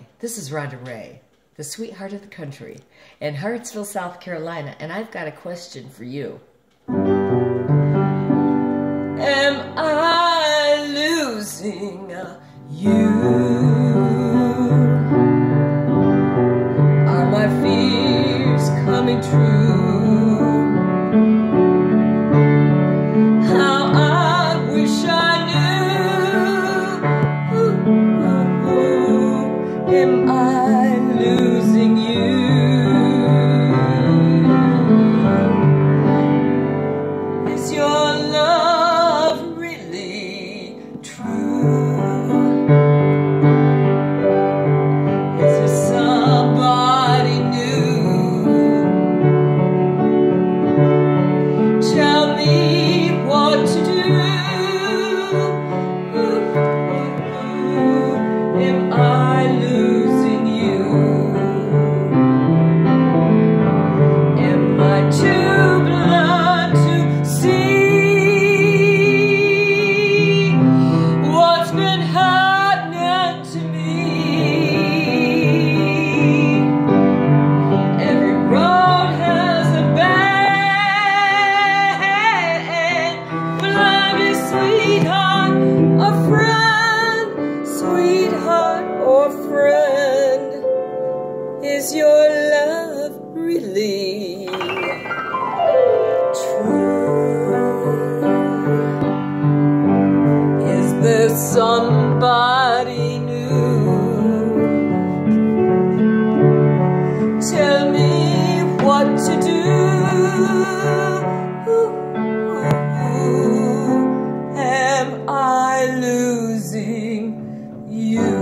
Hi, this is Rhonda Rae, the sweetheart of the country, in Hartsville, South Carolina, and I've got a question for you. Am I losing you? Are my fears coming true? Am I losing Is your love really true? Is there somebody new? Tell me what to do. Am I losing you?